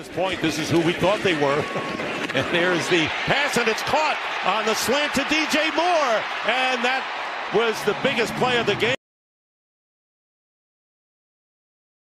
this point, this is who we thought they were. And there's the pass, and it's caught on the slant to DJ Moore. And that was the biggest play of the game.